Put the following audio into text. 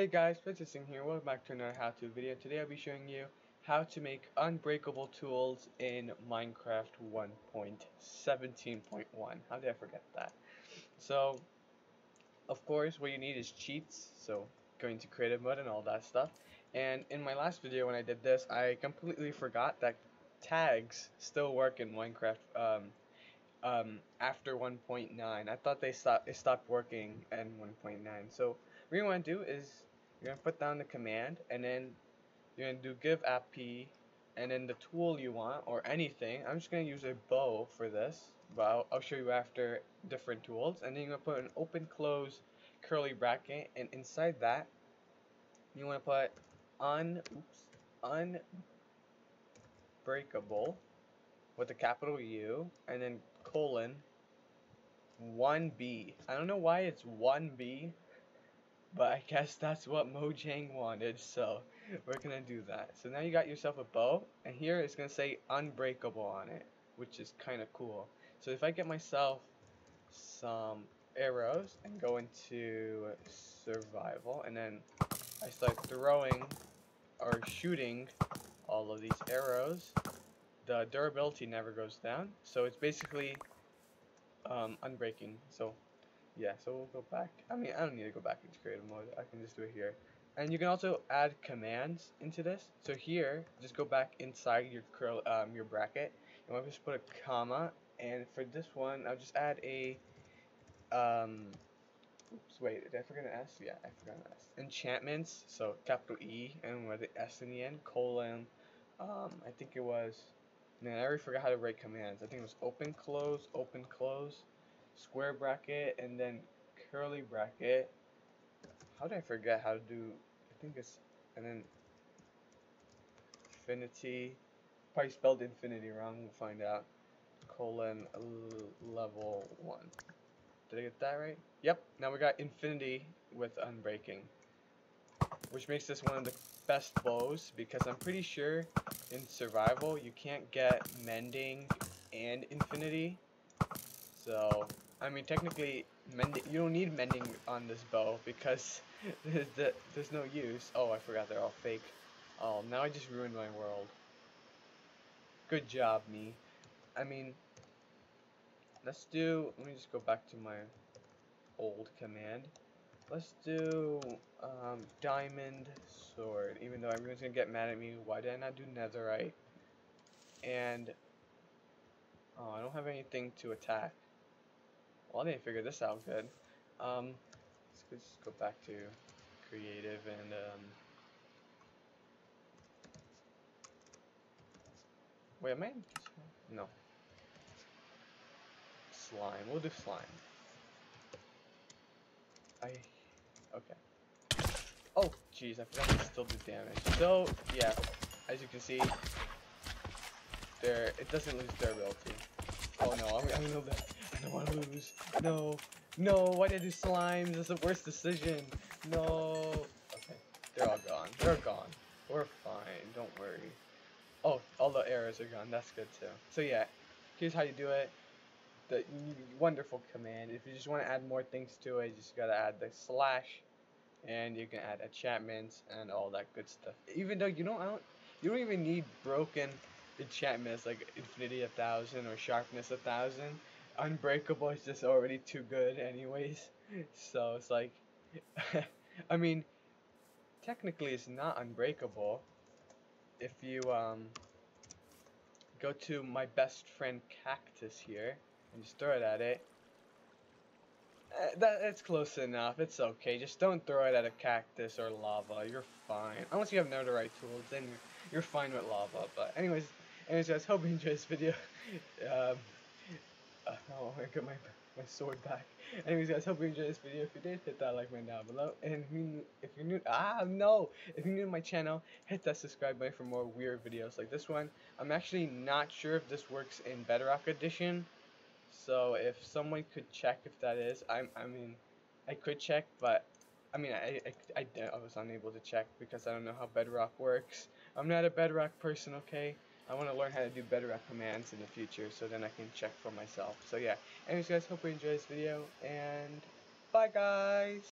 Hey guys, Vivtorsing here, welcome back to another how-to video. Today I'll be showing you how to make unbreakable tools in Minecraft 1.17.1. How did I forget that? So, of course, what you need is cheats, so going to creative mode and all that stuff. And in my last video when I did this, I completely forgot that tags still work in Minecraft um, um, after 1.9. I thought they stopped, it stopped working in 1.9. So what you want to do is you're to put down the command and then you're to do give app p and then the tool you want or anything. I'm just to use a bow for this, but I'll, I'll show you after different tools. And then you're to put an open close curly bracket and inside that you want to put un oops unbreakable with a capital U and then colon 1B. I don't know why it's 1B, but I guess that's what Mojang wanted, so we're gonna do that. So now you got yourself a bow, and here it's gonna say unbreakable on it, which is kind of cool. So if I get myself some arrows and go into survival, and then I start throwing or shooting all of these arrows, the durability never goes down. So it's basically um, unbreaking. So yeah, so we'll go back. I mean, I don't need to go back into creative mode. I can just do it here. And you can also add commands into this. So here, just go back inside your curl, um, your bracket. And we'll just put a comma. And for this one, I'll just add a, um, oops, wait, did I forget an S? Yeah, I forgot an S. Enchantments, so capital E, and with the S in the end, colon, um, I think it was Man, I already forgot how to write commands. I think it was open, close, open, close, square bracket, and then curly bracket. How did I forget how to do? I think it's and then infinity. Probably spelled infinity wrong. We'll find out. Colon level one. Did I get that right? Yep. Now we got infinity with unbreaking, which makes this one of the best bows because I'm pretty sure in survival you can't get mending and infinity so I mean technically mending you don't need mending on this bow because there's, no use oh I forgot they're all fake oh now I just ruined my world good job me I mean let's do let me just go back to my old command Let's do um, diamond sword, even though everyone's gonna get mad at me. Why did I not do netherite? And oh, I don't have anything to attack. Well, I didn't figure this out good. Um, let's just go back to creative and um, wait, am I? No. Slime. We'll do slime. I Okay. Oh, jeez, I forgot to still do damage. So, yeah, as you can see, there, it doesn't lose durability. Oh no, I'm, I'm gonna lose. I don't want to lose. No, no, why did I do slimes? That's the worst decision. No. Okay, they're all gone. They're gone. We're fine, don't worry. Oh, all the arrows are gone. That's good too. So yeah, here's how you do it the wonderful command. If you just want to add more things to it, you just gotta add the slash, and you can add enchantments and all that good stuff. Even though you don't, don't you don't even need broken enchantments like Infinity a thousand or Sharpness a thousand. Unbreakable is just already too good, anyways. So it's like, I mean, technically it's not unbreakable. If you um go to my best friend Cactus here and just throw it at it. Uh, that it's close enough. It's okay. Just don't throw it at a cactus or lava. You're fine. Unless you have netherite tools, then you're, you're fine with lava. But anyways, anyways, guys, hope you enjoyed this video. um, uh, oh, I got my my sword back. Anyways, guys, hope you enjoyed this video. If you did, hit that like button down below. And if, you, if you're new, ah, no! If you're new to my channel, hit that subscribe button for more weird videos like this one. I'm actually not sure if this works in Bedrock Edition. So if someone could check if that is, I'm I mean, I could check, but I mean, I, I, I, I was unable to check because I don't know how Bedrock works. I'm not a Bedrock person, okay? I want to learn how to do better at commands in the future so then I can check for myself. So yeah, anyways guys, hope you enjoyed this video, and bye guys!